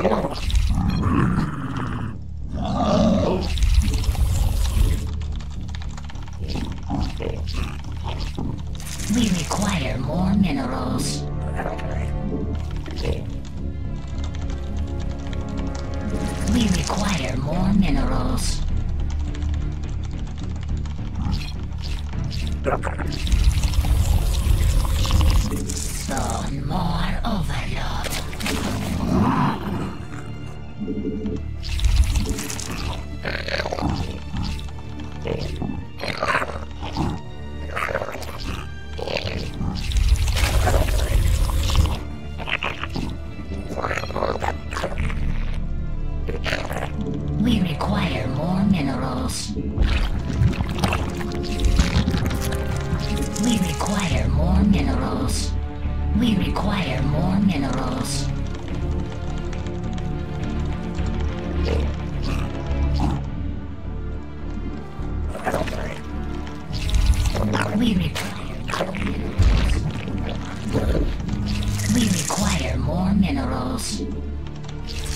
We require more minerals. We require more minerals. We require more minerals. We require more minerals. We require more minerals. We require We require more minerals.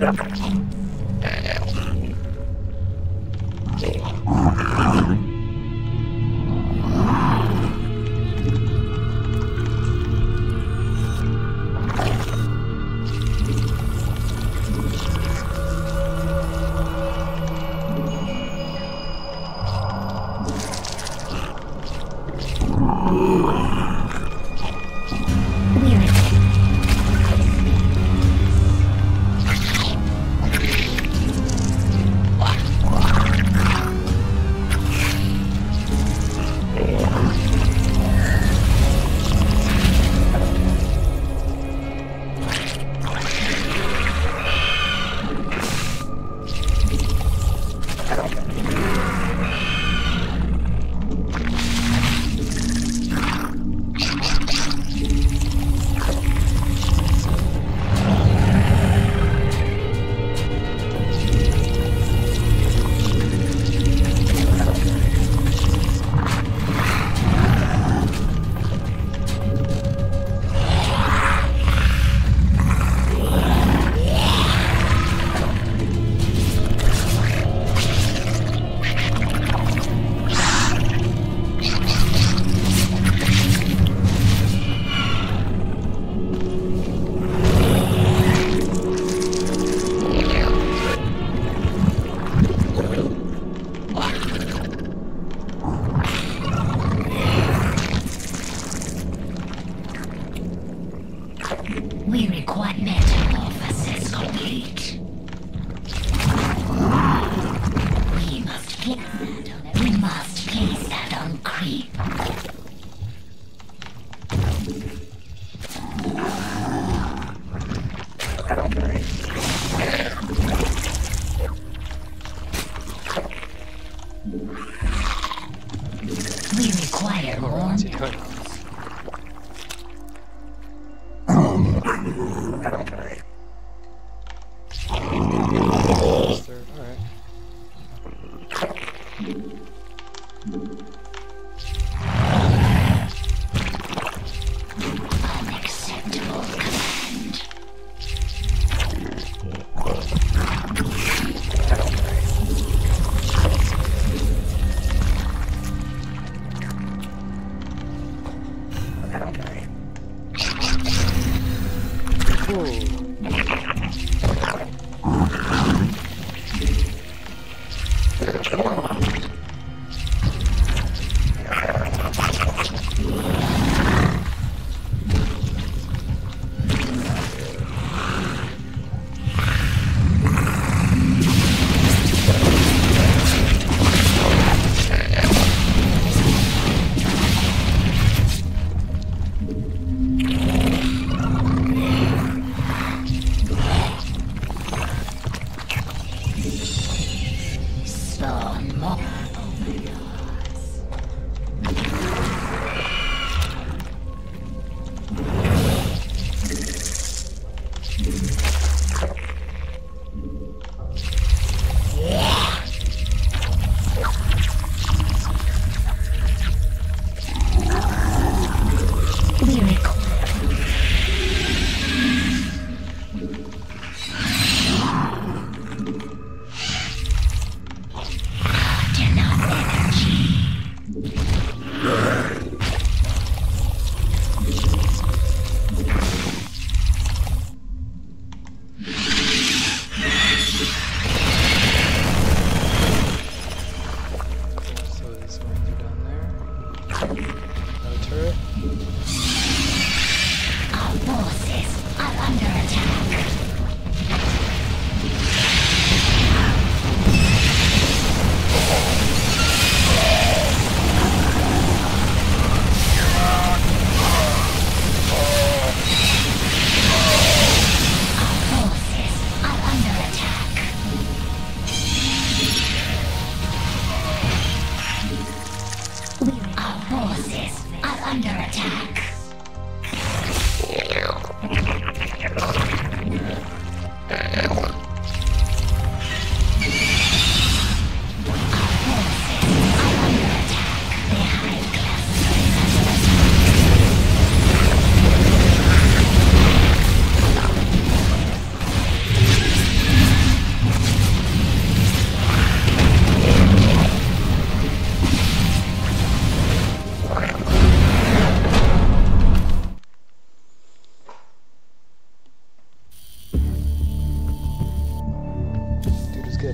We We require more What's he doing? Ooh.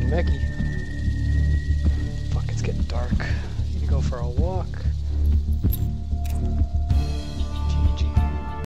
Mickey. Fuck, it's getting dark. I need to go for a walk.